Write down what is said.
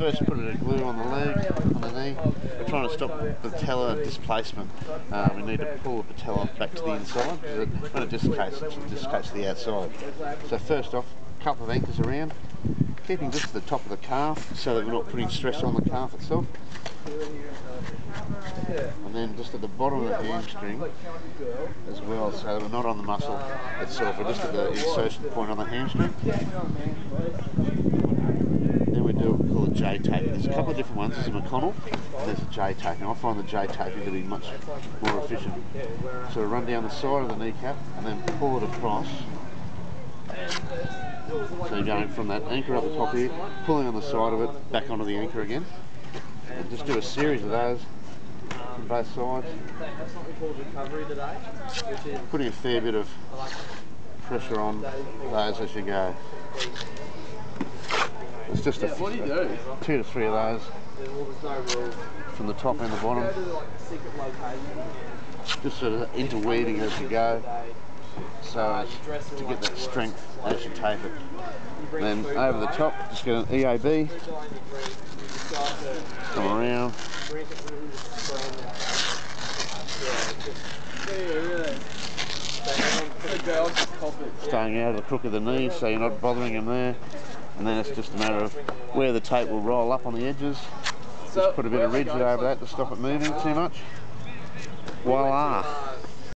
First put a glue on the leg, on the knee. We're trying to stop patella displacement. Uh, we need to pull the patella back to the inside because it, when it dislocates, it dislocates to the outside. So first off, a couple of anchors around, keeping just the top of the calf so that we're not putting stress on the calf itself. And then just at the bottom of the hamstring as well, so that we're not on the muscle itself, we're just at the insertion point on the hamstring. J taping. There's a couple of different ones. There's a McConnell, there's a J taping. I find the J taping to be much more efficient. So run down the side of the kneecap and then pull it across. So you're going from that anchor up the top here, pulling on the side of it, back onto the anchor again. And just do a series of those from both sides. Putting a fair bit of pressure on those as you go. It's just a What do you do? two to three of those. From the top and the bottom, just sort of interweaving as you go, so to get that strength as you tape it. Then over the top, just get an EAB, come around, staying out of the crook of the knee so you're not bothering them there. And then it's just a matter of where the tape will roll up on the edges. Just put a bit of rigid over that to stop it moving too much. Voila!